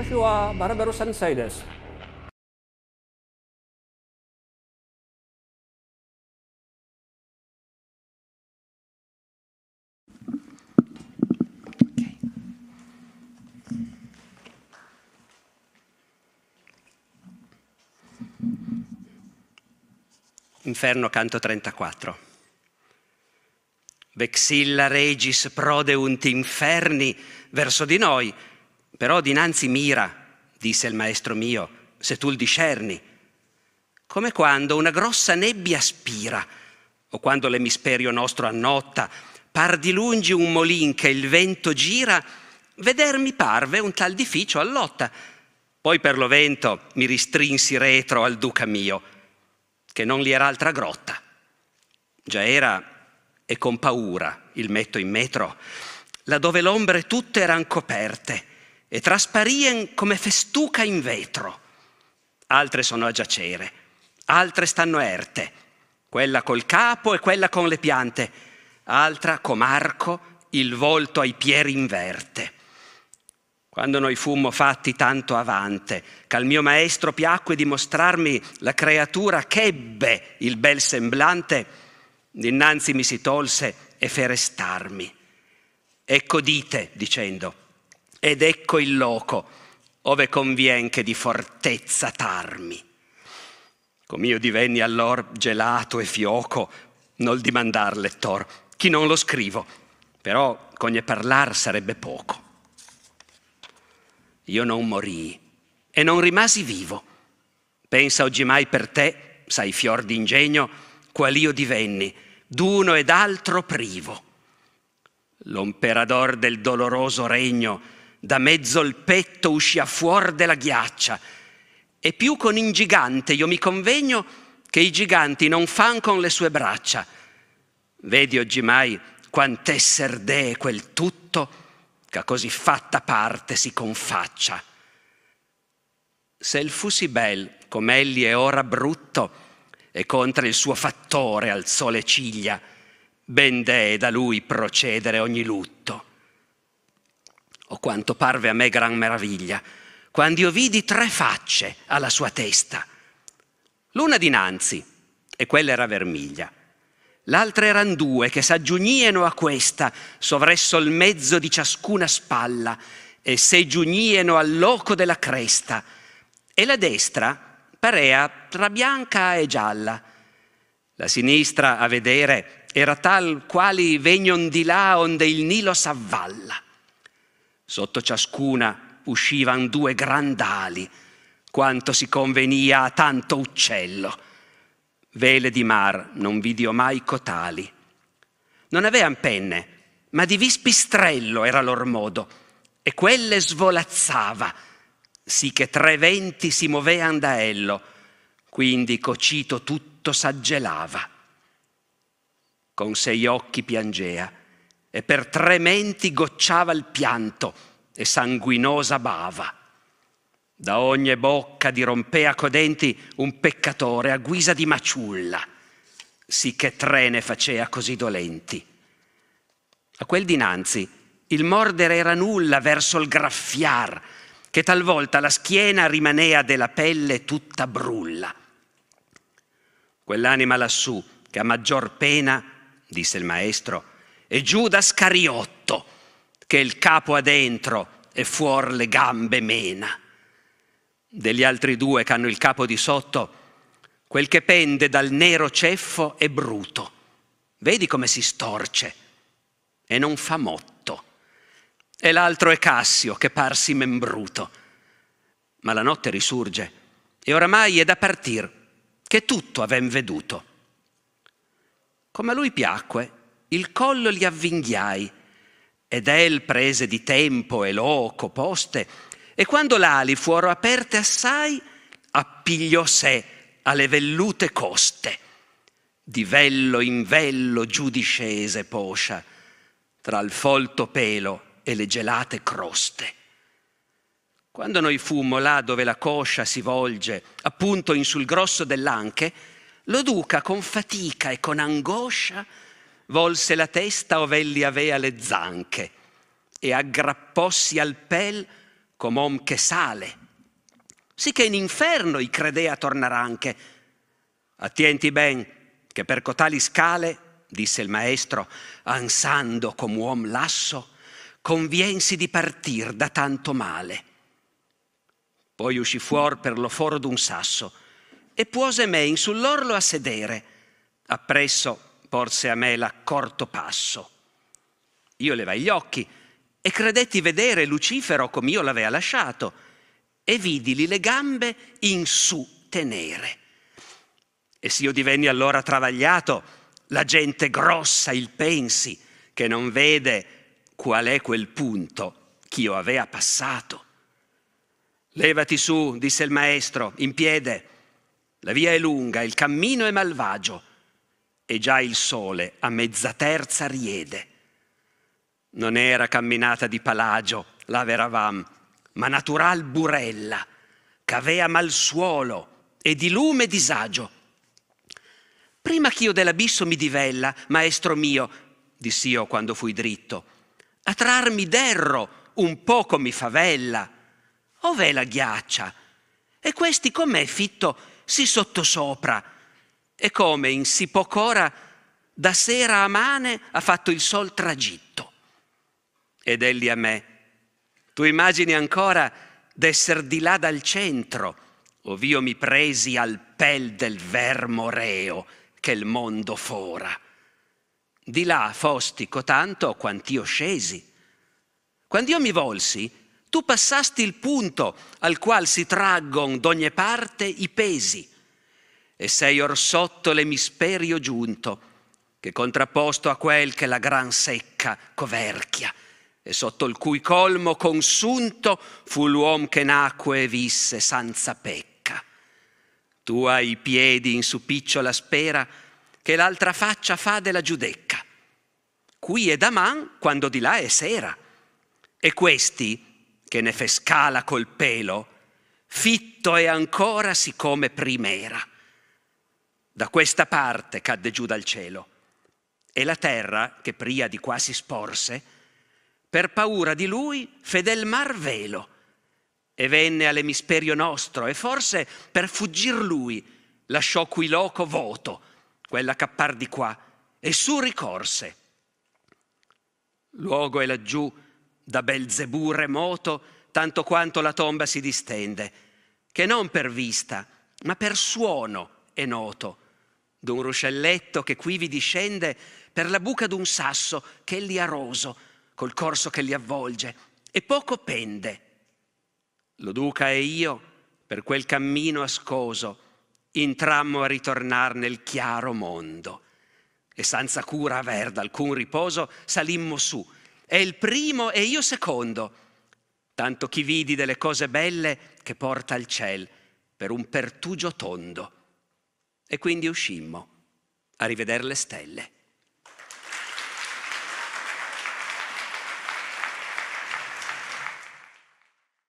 私はバルベロ先生です。 Inferno canto 34. Vexilla regis prodeunt inferni verso di noi, però dinanzi mira, disse il maestro mio, se tu il discerni, come quando una grossa nebbia spira, o quando l'emisperio nostro annotta, par di lungi un molin che il vento gira, veder mi parve un tal dificio allotta. Poi per lo vento mi ristrinsi retro al duca mio, che non gli era altra grotta. Già era, e con paura il metto in metro, laddove l'ombre tutte eran coperte e trasparien come festuca in vetro. Altre sono a giacere, altre stanno erte, quella col capo e quella con le piante, altra comarco il volto ai piedi inverte. Quando noi fummo fatti tanto avante, ch'al mio maestro piacque dimostrarmi la creatura ch'ebbe il bel semblante, dinanzi mi si tolse e fe restarmi. Ecco dite, dicendo, ed ecco il loco, ove convien che di fortezza tarmi. Com'io divenni allor gelato e fioco, nol dimandar lettor, chi non lo scrivo, però cogne parlar sarebbe poco. Io non morii e non rimasi vivo. Pensa oggimai per te, sai fior d'ingegno, qual io divenni, d'uno ed altro privo. L'omperador del doloroso regno da mezzo il petto uscia fuor della ghiaccia e più con in gigante io mi convegno che i giganti non fan con le sue braccia. Vedi oggimai quant'esser dee quel tutto che così fatta parte si confaccia. Se il fussi bel com'egli è ora brutto e contra il suo fattore alzò le ciglia, ben dee da lui procedere ogni lutto. O quanto parve a me gran meraviglia, quando io vidi tre facce alla sua testa, l'una dinanzi, e quella era vermiglia, l'altra eran due che s'aggiunieno a questa sovresso il mezzo di ciascuna spalla e se giunieno al loco della cresta. E la destra parea tra bianca e gialla. La sinistra a vedere era tal quali vegnon di là onde il Nilo s'avvalla sotto ciascuna uscivan due grandali quanto si convenia a tanto uccello vele di mar non vidio mai cotali. Non avean penne, ma di vis pistrello era lor modo, e quelle svolazzava, sì che tre venti si movean da ello, quindi cocito tutto s'aggelava. Con sei occhi piangea, e per tre menti gocciava il pianto, e sanguinosa bava. Da ogni bocca dirompea codenti un peccatore a guisa di maciulla, sì che tre ne facea così dolenti. A quel dinanzi il mordere era nulla verso il graffiar, che talvolta la schiena rimanea della pelle tutta brulla. Quell'anima lassù, che a maggior pena, disse il maestro, è Giuda Scariotto, che il capo adentro e fuor le gambe mena degli altri due che hanno il capo di sotto, quel che pende dal nero ceffo è bruto. Vedi come si storce e non fa motto. E l'altro è Cassio che parsi membruto. Ma la notte risurge e oramai è da partir che tutto aven veduto. Come a lui piacque, il collo li avvinghiai ed el prese di tempo e loco poste e quando l'ali fuoro aperte assai, appigliò sé alle vellute coste. Di vello in vello giù discese poscia, tra il folto pelo e le gelate croste. Quando noi fummo là dove la coscia si volge, appunto in sul grosso dell'anche, lo duca con fatica e con angoscia volse la testa ov'elli avea le zanche e aggrappossi al pel com'om che sale. Sì in inferno i credea tornar anche. Attienti ben, che per cotali scale, disse il maestro, ansando come uom lasso, conviensi di partir da tanto male. Poi uscì fuor per lo foro d'un sasso e puose me in sull'orlo a sedere. Appresso porse a me l'accorto passo. Io levai gli occhi e credetti vedere Lucifero come io l'avea lasciato e vidili le gambe in su tenere. E s'io divenni allora travagliato, la gente grossa il pensi che non vede qual è quel punto ch'io avea passato. Levati su, disse il maestro, in piede. La via è lunga, il cammino è malvagio e già il sole a mezza terza riede. Non era camminata di palagio, là veravam, ma natural burella, che mal suolo e di lume disagio. Prima ch'io dell'abisso mi divella, maestro mio, dissi io quando fui dritto, a trarmi d'erro un poco mi favella. Ov'è la ghiaccia? E questi com'è fitto sì sottosopra? E come in sì poch'ora da sera a mane ha fatto il sol tragitto? Ed egli a me, tu immagini ancora d'esser di là dal centro, ov'io mi presi al pel del vermo reo che il mondo fora. Di là fosti cotanto quant'io scesi. Quando io mi volsi, tu passasti il punto al qual si traggon d'ogni parte i pesi, e sei or sotto l'emisperio giunto, che contrapposto a quel che la gran secca coverchia, e sotto il cui colmo consunto fu l'uom che nacque e visse senza pecca. Tu hai i piedi in su picciola spera che l'altra faccia fa della giudecca. Qui è da man quando di là è sera. E questi, che ne fe scala col pelo, fitto è ancora siccome primera. Da questa parte cadde giù dal cielo e la terra, che pria di qua si sporse, per paura di lui fedel mar velo e venne all'emisperio nostro e forse per fuggir lui lasciò qui loco voto, quella cappar di qua, e su ricorse. Luogo è laggiù da Belzebù remoto, tanto quanto la tomba si distende, che non per vista, ma per suono è noto, d'un ruscelletto che qui vi discende per la buca d'un sasso che è lì aroso, col corso che li avvolge e poco pende. Lo duca e io, per quel cammino ascoso, intrammo a ritornar nel chiaro mondo e senza cura aver d'alcun riposo salimmo su. È il primo e io secondo, tanto chi vidi delle cose belle che porta al ciel per un pertugio tondo. E quindi uscimmo a rivedere le stelle.